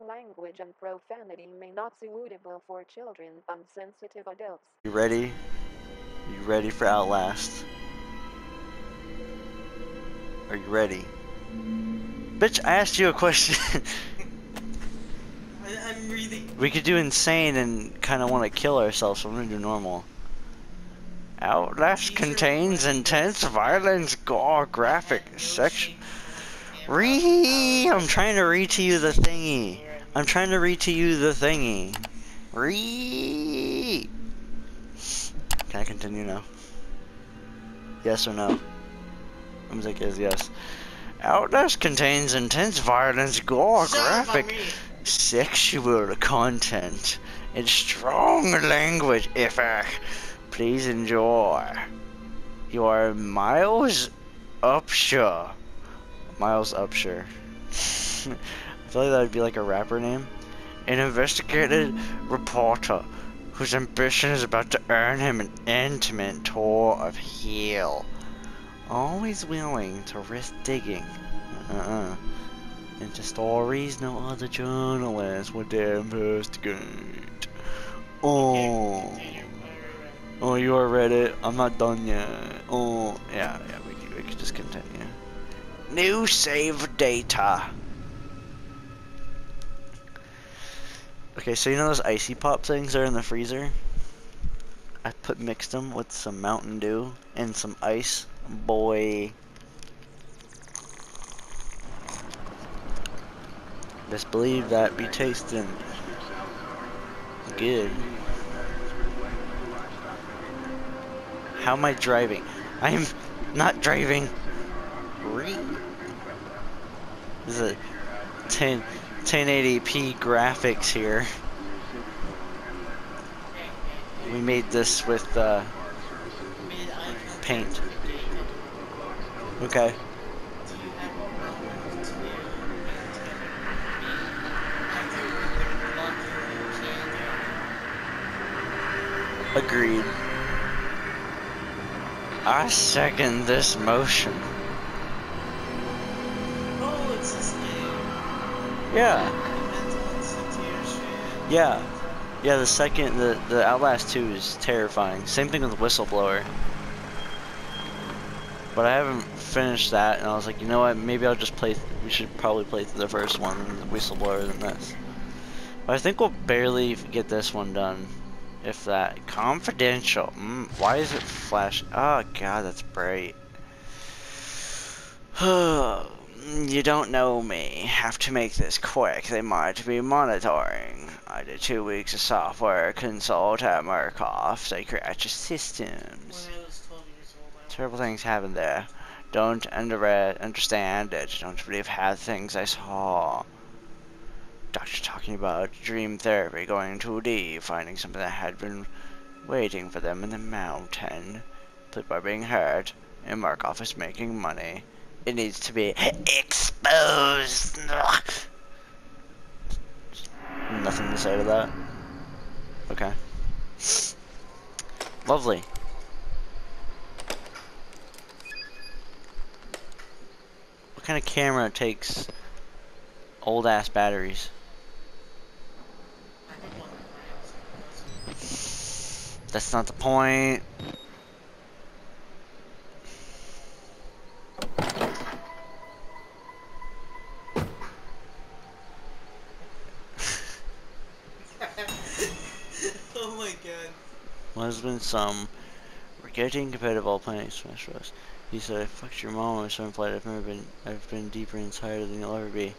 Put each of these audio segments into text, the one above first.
video contains strong language and profanity may not be suitable for children and sensitive adults. You ready? You ready for Outlast? Are you ready? Bitch, I asked you a question. I, I'm reading. we could do insane and kind of want to kill ourselves, so I'm gonna do normal. Outlast contains intense violence, gore, graphic, sex. Read. I'm trying to read to you the thingy. I'm trying to read to you the thingy. Read. Can I continue now? Yes or no? Music is yes. Outlast contains intense violence, gore, Shut graphic, sexual content, and strong language effect. Please enjoy. You are Miles Upshaw. Miles Upshur. I feel like that would be like a rapper name. An investigative reporter whose ambition is about to earn him an intimate tour of hell. Always willing to risk digging uh-uh. into stories no other journalists would dare investigate. Oh. Oh, you are Reddit. I'm not done yet. Oh, yeah, yeah, we we could just continue. New save data. Okay, so you know those icy pop things that are in the freezer? I put mixed them with some Mountain Dew and some ice. Boy. Best believe that be tasting good. How am I driving? I am not driving. Is a 10 1080p graphics here. We made this with uh, paint. Okay. Agreed. I second this motion. Yeah, yeah. Yeah, the second, the, the Outlast 2 is terrifying. Same thing with Whistleblower. But I haven't finished that, and I was like, you know what, maybe I'll just play, we should probably play through the first one, the Whistleblower, than this. But I think we'll barely get this one done, if that. Confidential. Mm, why is it flash? Oh god, that's bright. Mm, you don't know me. Have to make this quick. They might be monitoring. I did two weeks of software consult at Murkoff. They crash systems. When I was 12 years old, I Terrible things happen there. Don't under understand it. Don't believe half things I saw. Doctor talking about dream therapy going too deep, finding something that had been waiting for them in the mountain. People are being hurt, and Murkoff is making money. It needs to be exposed. Nothing to say to that. Okay. Lovely. What kind of camera takes old ass batteries? That's not the point. oh my god. There's been some. We're getting competitive all playing Smash Bros. He said, I fucked your mom on some flight. I've never been, I've been deeper inside than you'll ever be.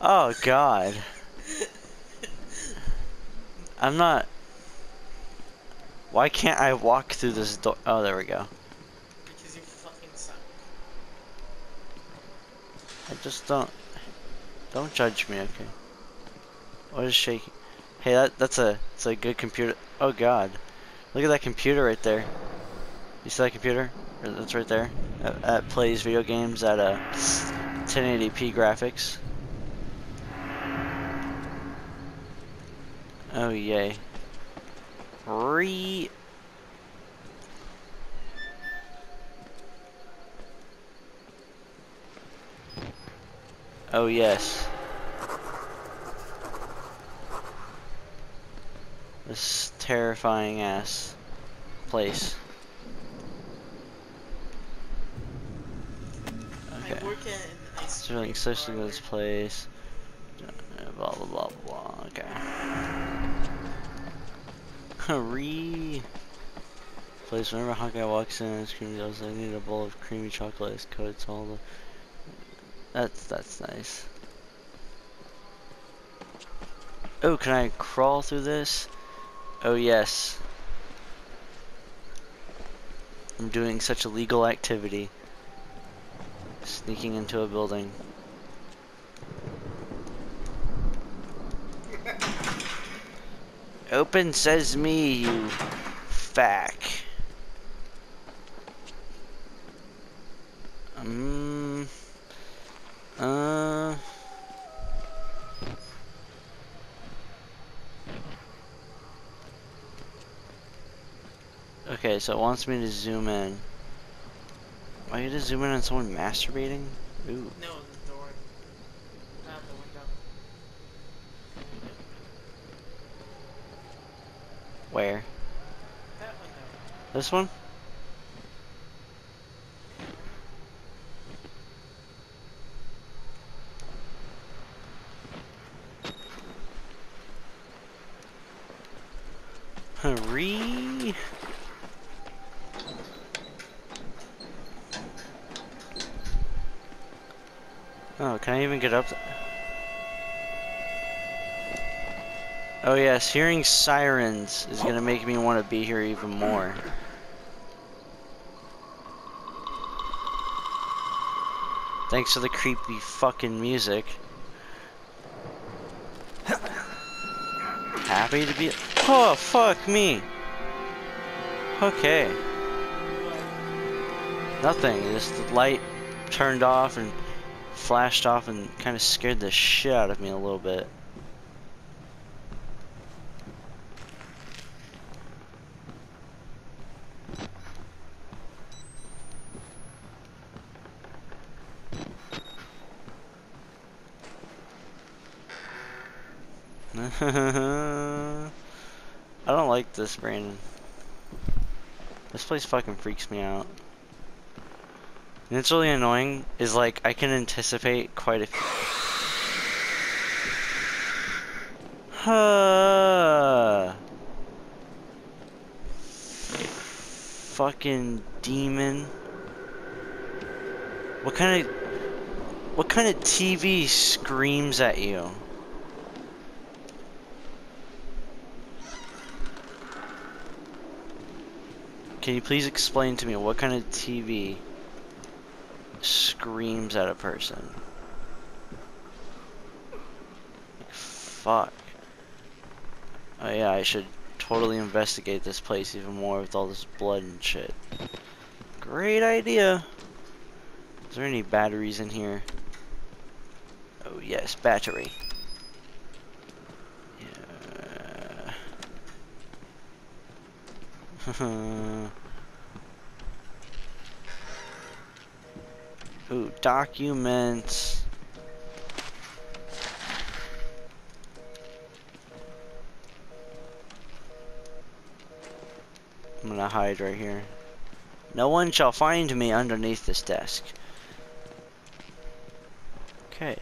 Oh, God. I'm not. Why can't I walk through this door? Oh, there we go. Because you fucking suck. I just don't. Don't judge me, okay? What is shaking? Hey, that that's a it's a good computer. Oh God, look at that computer right there. You see that computer? That's right there. That, plays video games at uh, a 1080p graphics. Oh yay. Re. Oh yes. This terrifying ass place. Okay. I work at an ice Sterling cream social parlor. this place. Blah blah blah blah. Okay. Hurry. Place whenever Hawkeye walks in, ice cream goes. I need a bowl of creamy chocolate ice coats all the. That's that's nice. Oh, can I crawl through this? Oh yes. I'm doing such a legal activity. Sneaking into a building. Open sesame, you fack. Um. Uh. Okay, so it wants me to zoom in. Why you just zoom in on someone masturbating? Ooh. No, the door. Not the window. Where? That window. This one? Hurry! Oh, can I even get up? Oh yes, hearing sirens is gonna make me want to be here even more. Thanks for the creepy fucking music. Happy to be. Oh, fuck me. Okay. Nothing. Just the light turned off and flashed off and kind of scared the shit out of me a little bit. I don't like this, Brandon. This place fucking freaks me out. And it's really annoying, is like, I can anticipate quite a few... Fucking demon. What kind of... What kind of TV screams at you? Can you please explain to me what kind of TV screams at a person? Fuck. Oh yeah, I should totally investigate this place even more with all this blood and shit. Great idea. Is there any batteries in here? Oh yes, battery. Yeah. Ooh, documents. I'm gonna hide right here. No one shall find me underneath this desk. Okay.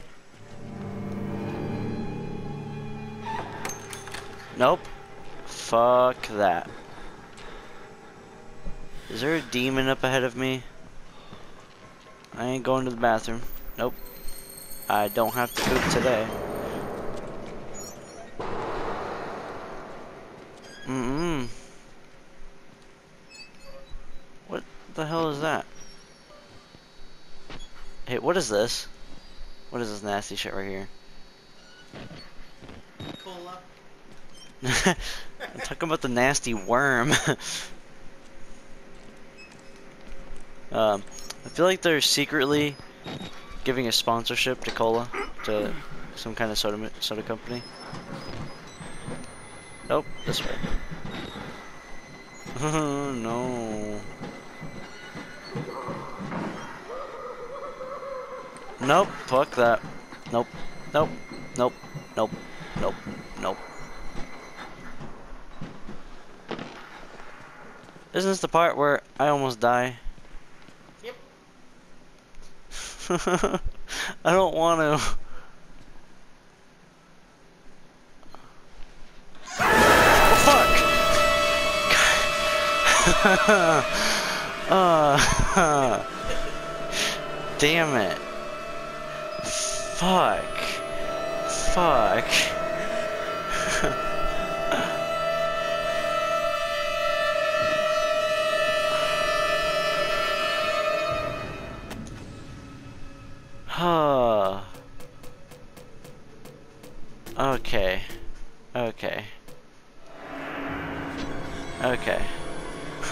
Nope. Fuck that. Is there a demon up ahead of me? I ain't going to the bathroom. Nope. I don't have to poop today. Mm-mm. What the hell is that? Hey, what is this? What is this nasty shit right here? Cola. I'm talking about the nasty worm. um, I feel like they're secretly giving a sponsorship to cola to some kind of soda soda company. Nope, this way. no. Nope, fuck that. Nope, nope, nope, nope, nope, nope. Isn't this the part where I almost die? I don't want to. Fuck! uh, damn it. Fuck. Fuck.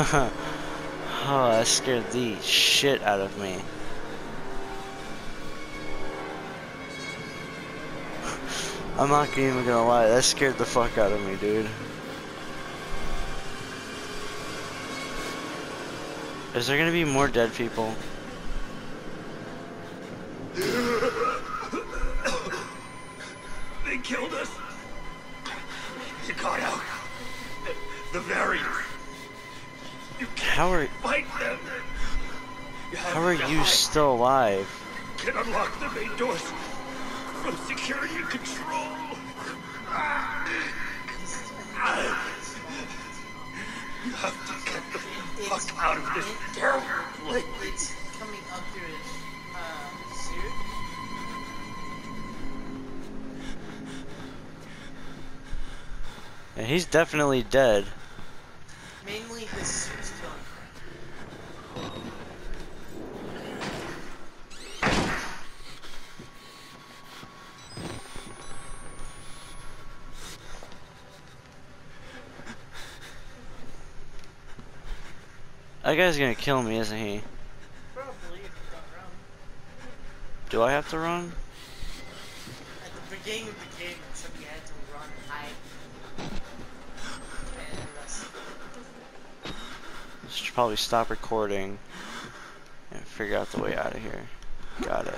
oh, that scared the shit out of me. I'm not even gonna lie, that scared the fuck out of me, dude. Is there gonna be more dead people? They killed us. You got out. The, can't How are fight them. You how are you still alive? can unlock the main doors from security control. You have to get the fuck out of this terrible place. It's coming up through his uh, suit. Yeah, he's definitely dead. Mainly his That guy's gonna kill me, isn't he? Probably if you don't run. Do I have to run? At the beginning of the game, it said you had to run. Should probably stop recording and figure out the way out of here. Got it.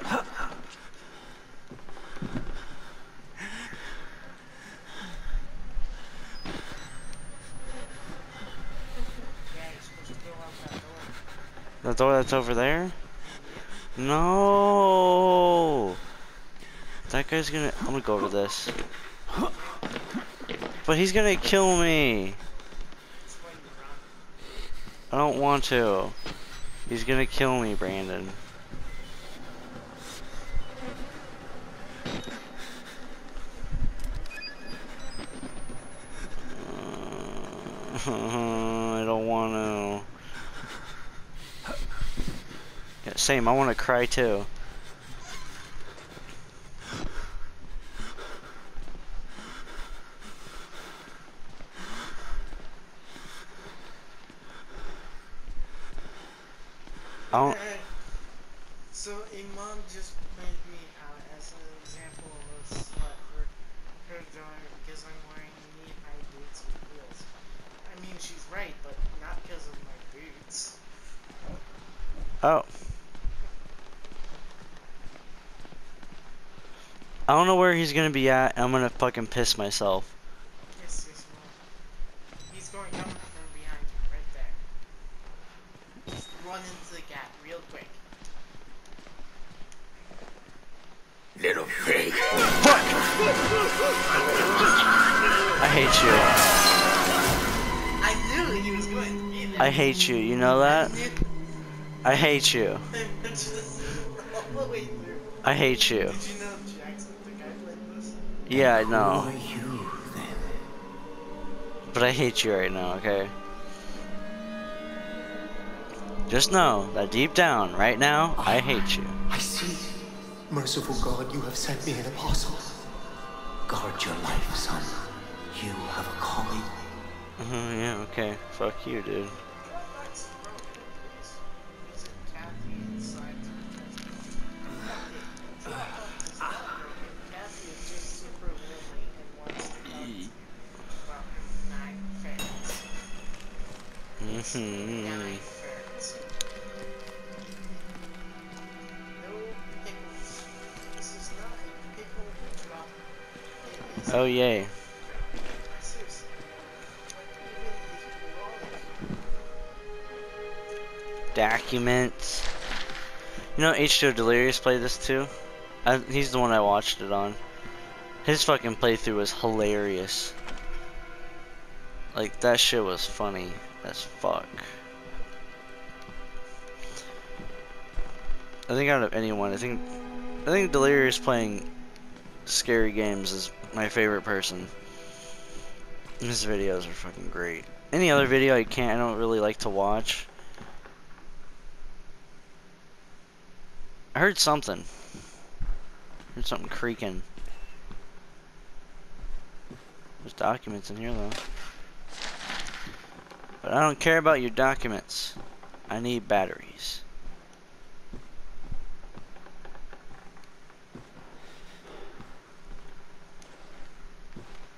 Yeah, you're supposed to go out that door. The door that's over there? No. That guy's gonna. I'm gonna go over this. But he's gonna kill me. I don't want to. He's gonna kill me, Brandon. Uh, I don't want to. Yeah, same. I want to cry too. I don't. So a mom just made me out as an example of a slut for her daughter because I'm wearing knee-high boots with heels. I mean, she's right, but not because of my boots. Oh. I don't know where he's gonna be at. I'm gonna fucking piss myself. Yes, yes. He's going down from behind you, right there. Just run into the gap real quick. Little pig. Fuck! I hate you. I knew he was going to be there. I hate you. You know that? I knew I hate you. just all the. I hate you. Did you know Jackson, the guy played this? Yeah, I know. you? But I hate you right now, okay? Just know that deep down, right now, I hate you. I see. Merciful God, you have sent me an apostle. Guard your life, son. You have a calling. Uh, yeah, okay. Fuck you, dude. Documents. You know, H2O Delirious played this too. I, he's the one I watched it on. His fucking playthrough was hilarious. Like that shit was funny as fuck. I think out of anyone, I think I think Delirious playing scary games is my favorite person. His videos are fucking great. Any other video I can't I don't really like to watch. I heard something. Heard something creaking. There's documents in here though. But I don't care about your documents. I need batteries.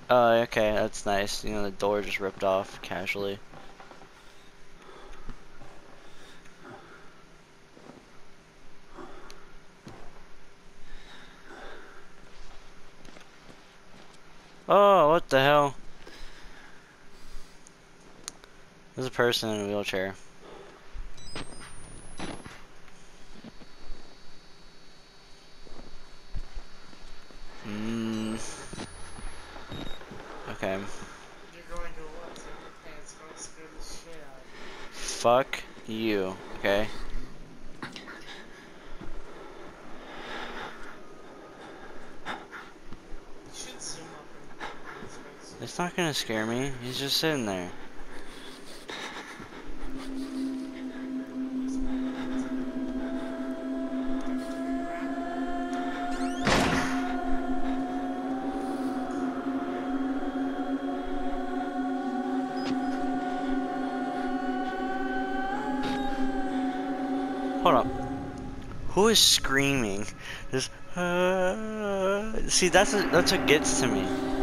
Oh, okay, that's nice. You know, the door just ripped off casually. Oh, what the hell? There's a person in a wheelchair. Hmm. Okay. You're going to what? And it's going to scare the shit out of you. Fuck you, okay? You should zoom up and on his face. It's not gonna scare me. He's just sitting there. Hold up. Who is screaming? This, uh, see, that's a, that's what gets to me.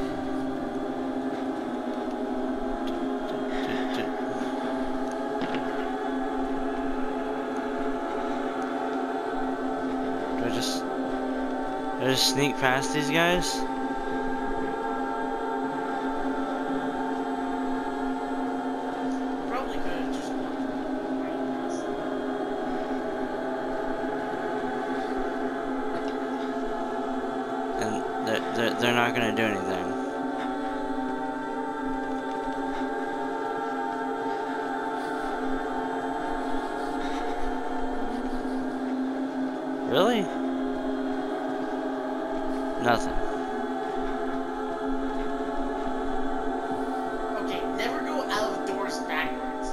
Just sneak past these guys? Probably could just walked right past them. And they're, they're, they're not gonna do anything. Really? Nothing. Okay, never go out of doors backwards.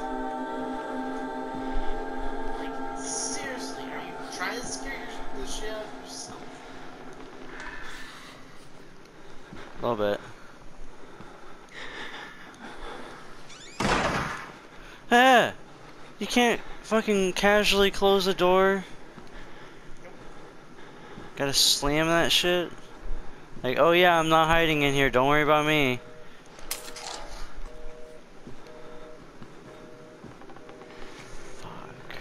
Like, seriously, are you trying to scare the shit out of yourself? A little bit. Ah! You can't fucking casually close the door. Gotta slam that shit. Like, oh yeah, I'm not hiding in here. Don't worry about me. Fuck.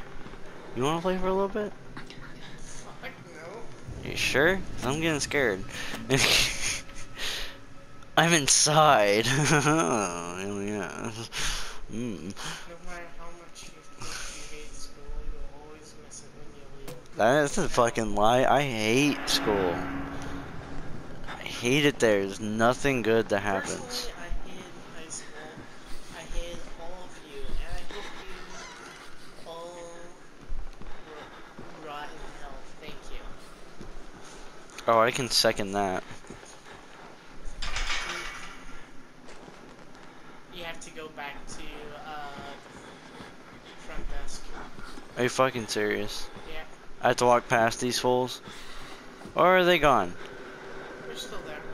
You wanna play for a little bit? Fuck no. You sure? I'm getting scared. I'm inside. oh, yeah. Mm. No matter how much you you hate school, you'll always miss it when you leave. That's a fucking lie. I hate school. I hate it there. There's nothing good that happens. Personally, I hated high school. I hated all of you, and I hope you all ro- rot in hell. Thank you. Oh, I can second that. You have to go back to uh, the front desk. Are you fucking serious? Yeah, I have to walk past these fools? Or are they gone?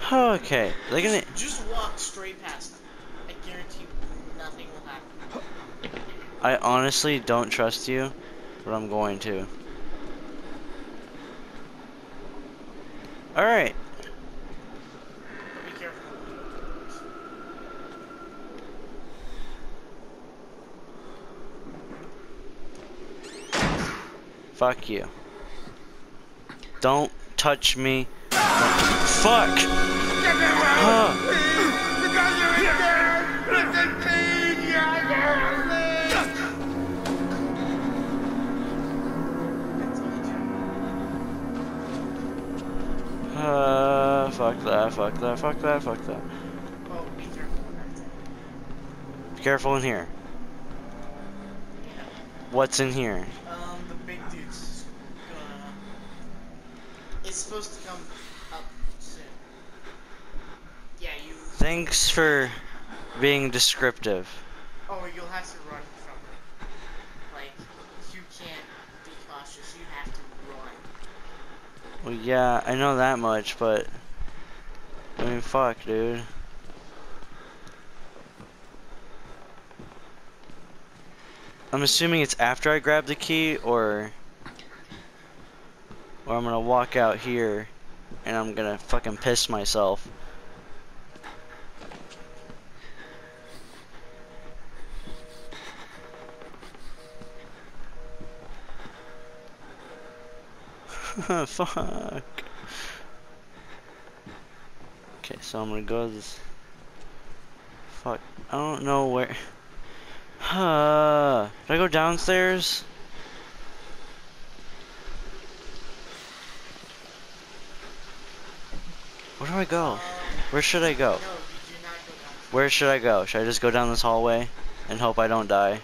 There. Okay. They're gonna. Just, just walk straight past. them. I guarantee you, nothing will happen. I honestly don't trust you, but I'm going to. Alright. Be careful. when you open doors. Fuck you. Don't touch me. Fuck! Uh, fuck that, fuck that, fuck that, fuck that. Oh, be careful. Be careful in here. Yeah. What's in here? Um, the big dude's gonna... It's supposed to come Thanks for being descriptive. Oh, you'll have to run from it. Like, you can't be cautious. You have to run. Well, yeah, I know that much, but I mean, fuck, dude. I'm assuming it's after I grab the key, or or I'm gonna walk out here and I'm gonna fucking piss myself. Fuck. Okay, so I'm gonna go this. Fuck. I don't know where. Huh. Did I go downstairs? Where do I go? Where should I go? Where should I go? Should I just go down this hallway and hope I don't die?